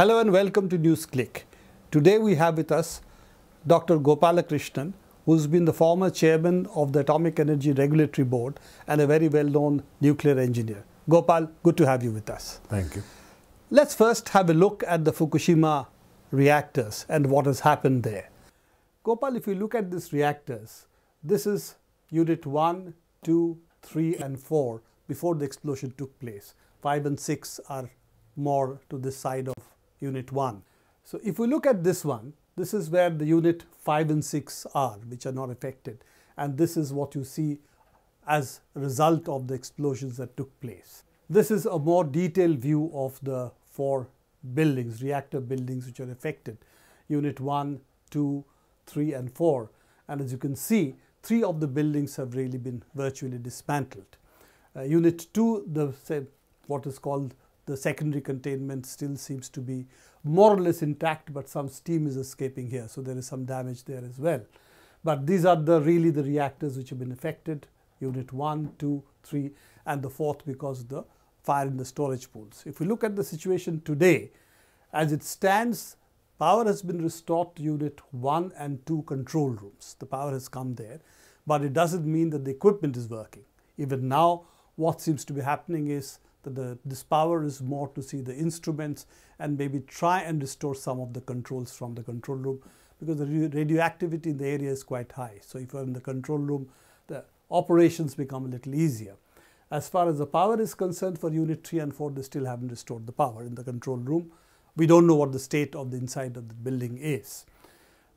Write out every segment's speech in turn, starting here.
Hello and welcome to NewsClick. Today we have with us Dr. Gopalakrishnan, who's been the former chairman of the Atomic Energy Regulatory Board and a very well-known nuclear engineer. Gopal, good to have you with us. Thank you. Let's first have a look at the Fukushima reactors and what has happened there. Gopal, if you look at these reactors, this is unit 1, 2, 3 and 4 before the explosion took place. 5 and 6 are more to this side of unit 1. So if we look at this one, this is where the unit 5 and 6 are, which are not affected. And this is what you see as a result of the explosions that took place. This is a more detailed view of the four buildings, reactor buildings which are affected. Unit 1, 2, 3 and 4. And as you can see, three of the buildings have really been virtually dismantled. Uh, unit 2, the say, what is called the secondary containment still seems to be more or less intact, but some steam is escaping here. So there is some damage there as well. But these are the really the reactors which have been affected, unit 1, 2, 3 and the fourth because of the fire in the storage pools. If we look at the situation today, as it stands, power has been restored to unit 1 and 2 control rooms. The power has come there, but it doesn't mean that the equipment is working. Even now, what seems to be happening is that the, this power is more to see the instruments and maybe try and restore some of the controls from the control room because the radioactivity in the area is quite high. So if you're in the control room, the operations become a little easier. As far as the power is concerned for unit 3 and 4, they still haven't restored the power in the control room. We don't know what the state of the inside of the building is.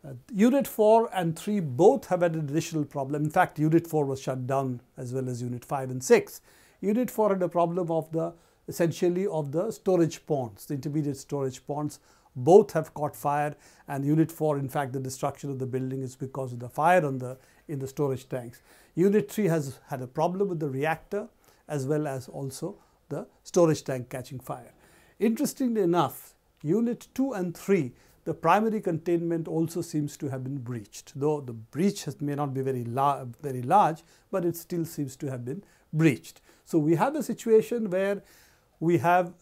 Uh, unit 4 and 3 both have had an additional problem. In fact, Unit 4 was shut down as well as Unit 5 and 6. Unit 4 had a problem of the essentially of the storage ponds, the intermediate storage ponds. Both have caught fire and Unit 4, in fact, the destruction of the building is because of the fire on the, in the storage tanks. Unit 3 has had a problem with the reactor as well as also the storage tank catching fire. Interestingly enough, Unit 2 and 3 the primary containment also seems to have been breached, though the breach has, may not be very, la very large, but it still seems to have been breached. So we have a situation where we have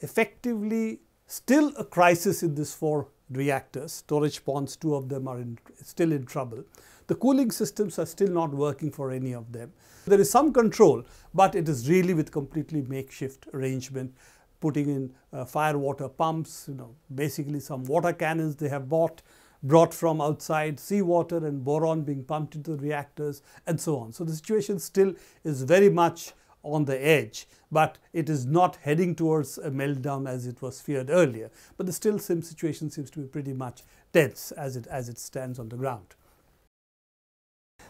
effectively still a crisis in these four reactors, storage ponds, two of them are in, still in trouble. The cooling systems are still not working for any of them. There is some control, but it is really with completely makeshift arrangement, putting in uh, fire water pumps, you know, basically some water cannons they have bought, brought from outside, seawater and boron being pumped into the reactors and so on. So the situation still is very much on the edge, but it is not heading towards a meltdown as it was feared earlier. But the still same situation seems to be pretty much tense as it, as it stands on the ground.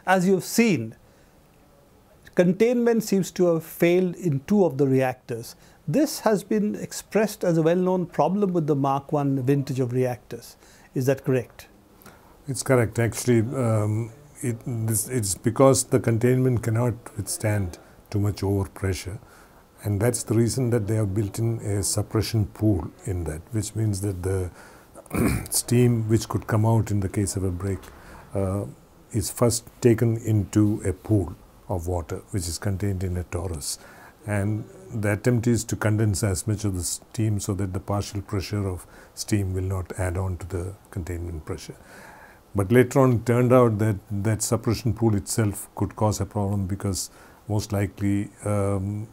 As you've seen, containment seems to have failed in two of the reactors. This has been expressed as a well-known problem with the Mark I vintage of reactors. Is that correct? It's correct. Actually, um, it, this, it's because the containment cannot withstand too much overpressure. And that's the reason that they have built in a suppression pool in that, which means that the steam which could come out in the case of a break uh, is first taken into a pool of water, which is contained in a torus. And the attempt is to condense as much of the steam so that the partial pressure of steam will not add on to the containment pressure. But later on it turned out that that suppression pool itself could cause a problem because most likely um,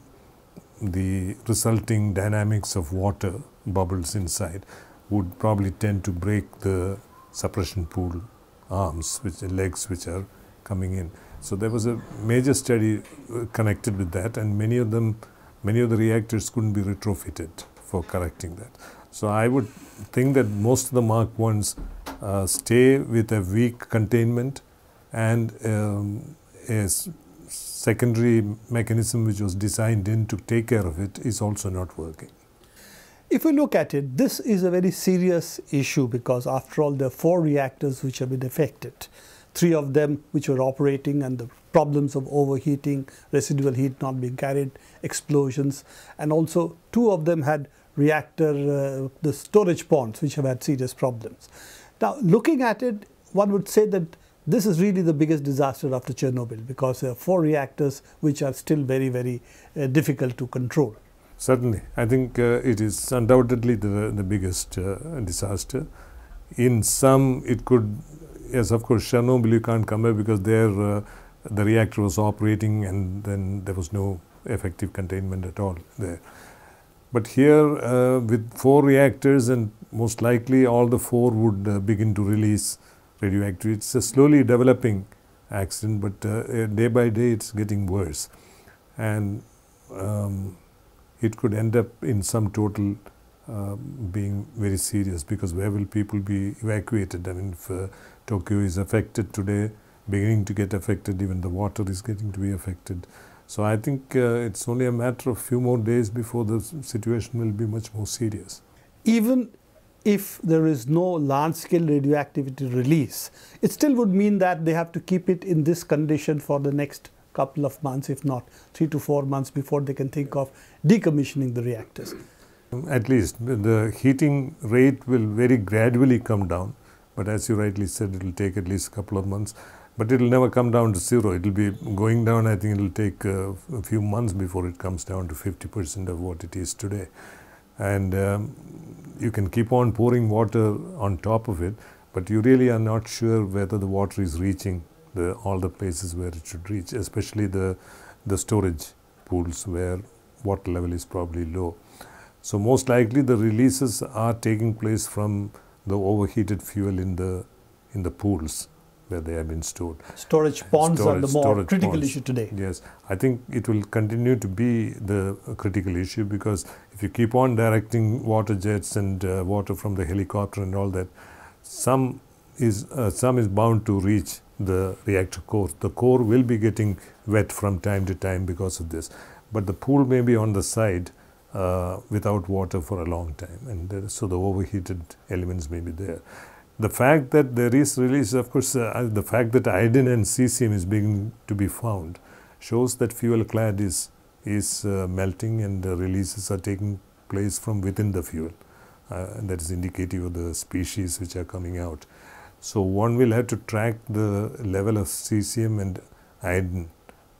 the resulting dynamics of water bubbles inside would probably tend to break the suppression pool arms, which legs which are coming in. So there was a major study uh, connected with that and many of them many of the reactors couldn't be retrofitted for correcting that. So I would think that most of the Mark ones uh, stay with a weak containment and um, a secondary mechanism which was designed in to take care of it is also not working. If we look at it, this is a very serious issue because after all there are four reactors which have been affected three of them which were operating and the problems of overheating, residual heat not being carried, explosions, and also two of them had reactor, uh, the storage ponds which have had serious problems. Now, looking at it, one would say that this is really the biggest disaster after Chernobyl because there are four reactors which are still very, very uh, difficult to control. Certainly, I think uh, it is undoubtedly the, the biggest uh, disaster. In some, it could, yes, of course, Chernobyl you can't come compare because there uh, the reactor was operating and then there was no effective containment at all there. But here, uh, with four reactors, and most likely all the four would uh, begin to release radioactivity. It's a slowly developing accident, but uh, day by day it's getting worse. And um, it could end up in some total uh, being very serious because where will people be evacuated? I mean, if uh, Tokyo is affected today, beginning to get affected, even the water is getting to be affected. So I think uh, it's only a matter of few more days before the situation will be much more serious. Even if there is no large scale radioactivity release, it still would mean that they have to keep it in this condition for the next couple of months, if not three to four months before they can think of decommissioning the reactors. At least the heating rate will very gradually come down, but as you rightly said, it will take at least a couple of months. But it will never come down to zero. It will be going down. I think it will take uh, a few months before it comes down to 50% of what it is today. And um, you can keep on pouring water on top of it, but you really are not sure whether the water is reaching the, all the places where it should reach, especially the, the storage pools where water level is probably low. So most likely the releases are taking place from the overheated fuel in the in the pools where they have been stored. Storage ponds storage, are the more critical ponds. issue today. Yes, I think it will continue to be the critical issue because if you keep on directing water jets and uh, water from the helicopter and all that, some is uh, some is bound to reach the reactor core. The core will be getting wet from time to time because of this, but the pool may be on the side uh, without water for a long time, and there, so the overheated elements may be there. The fact that there is release, of course, uh, the fact that iodine and cesium is beginning to be found shows that fuel clad is is uh, melting and the releases are taking place from within the fuel. Uh, and that is indicative of the species which are coming out. So one will have to track the level of cesium and iodine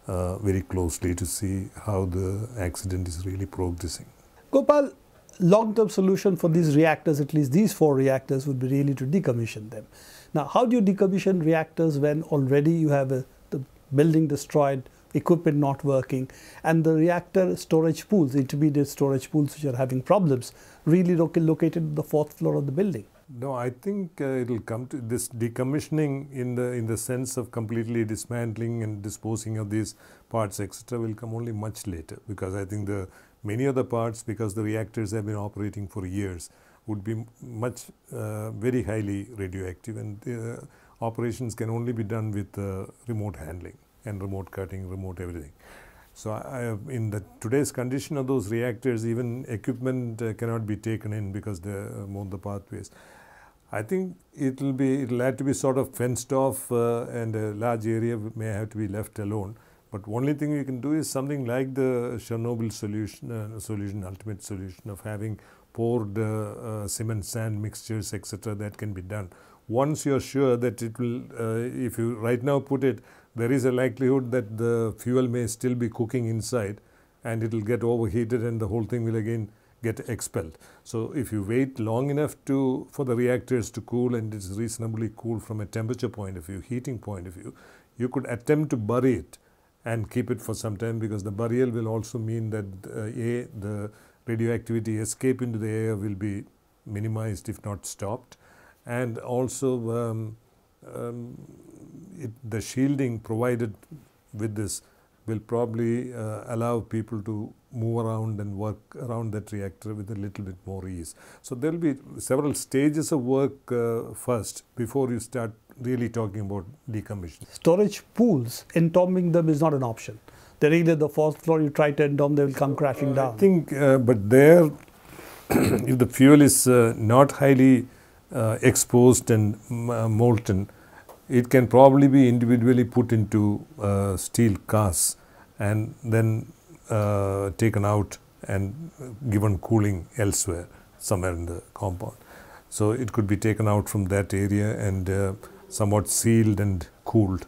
uh, very closely to see how the accident is really progressing. Gopal, long-term solution for these reactors, at least these four reactors, would be really to decommission them. Now, how do you decommission reactors when already you have a, the building destroyed, equipment not working, and the reactor storage pools, intermediate storage pools which are having problems, really located on the fourth floor of the building? No, I think uh, it will come to this decommissioning in the in the sense of completely dismantling and disposing of these parts, etc., will come only much later because I think the many of the parts, because the reactors have been operating for years, would be much uh, very highly radioactive, and the operations can only be done with uh, remote handling and remote cutting, remote everything. So I, in the today's condition of those reactors, even equipment uh, cannot be taken in because they uh, the pathways. I think it will be it will have to be sort of fenced off, uh, and a large area may have to be left alone. But only thing you can do is something like the Chernobyl solution, uh, solution, ultimate solution of having poured uh, uh, cement sand mixtures, etc. That can be done. Once you are sure that it will, uh, if you right now put it there is a likelihood that the fuel may still be cooking inside and it will get overheated and the whole thing will again get expelled. So if you wait long enough to for the reactors to cool and it's reasonably cool from a temperature point of view, heating point of view, you could attempt to bury it and keep it for some time because the burial will also mean that uh, a the radioactivity escape into the air will be minimized if not stopped and also um, um, it, the shielding provided with this will probably uh, allow people to move around and work around that reactor with a little bit more ease. So there will be several stages of work uh, first before you start really talking about decommissioning. Storage pools, entombing them is not an option. They're either the fourth floor, you try to entomb, they will come crashing uh, down. I think, uh, but there, if the fuel is uh, not highly uh, exposed and molten, it can probably be individually put into uh, steel casks and then uh, taken out and given cooling elsewhere, somewhere in the compound. So it could be taken out from that area and uh, somewhat sealed and cooled uh,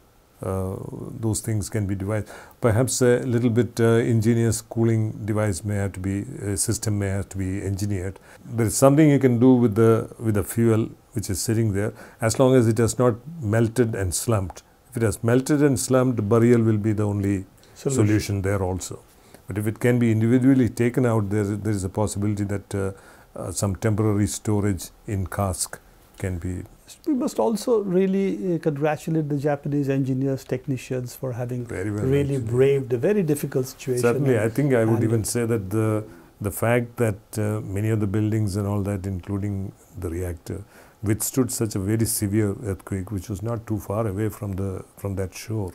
those things can be devised. Perhaps a little bit uh, ingenious cooling device may have to be, a system may have to be engineered. There is something you can do with the, with the fuel which is sitting there as long as it has not melted and slumped. If it has melted and slumped, burial will be the only solution, solution there also. But if it can be individually taken out, there, there is a possibility that uh, uh, some temporary storage in cask can be we must also really uh, congratulate the Japanese engineers, technicians for having well really braved a very difficult situation. Certainly, I think I would even say that the the fact that uh, many of the buildings and all that, including the reactor, withstood such a very severe earthquake, which was not too far away from the from that shore.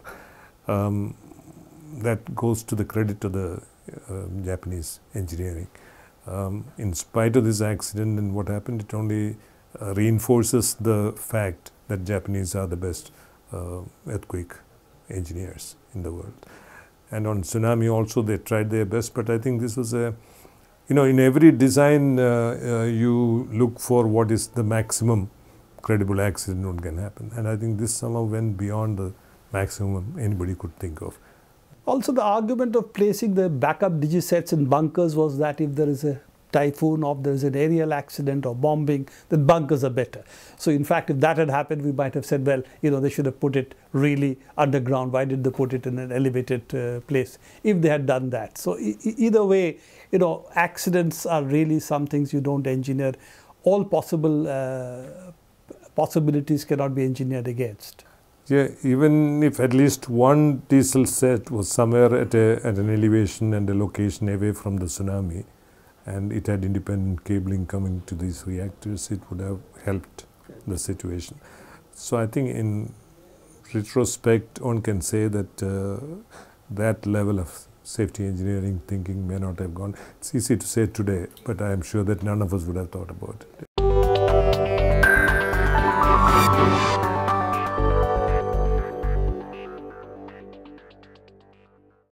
Um, that goes to the credit of the uh, Japanese engineering. Um, in spite of this accident and what happened, it only uh, reinforces the fact that Japanese are the best uh, earthquake engineers in the world. And on tsunami also they tried their best, but I think this was a, you know, in every design uh, uh you look for what is the maximum credible accident that can happen. And I think this somehow went beyond the maximum anybody could think of. Also, the argument of placing the backup DG sets in bunkers was that if there is a typhoon or there is an aerial accident or bombing, then bunkers are better. So in fact, if that had happened, we might have said, well, you know, they should have put it really underground. Why did they put it in an elevated uh, place? If they had done that. So e either way, you know, accidents are really some things you don't engineer. All possible uh, possibilities cannot be engineered against. Yeah, even if at least one diesel set was somewhere at, a, at an elevation and a location away from the tsunami, and it had independent cabling coming to these reactors, it would have helped the situation. So I think in retrospect, one can say that uh, that level of safety engineering thinking may not have gone. It's easy to say today, but I am sure that none of us would have thought about it.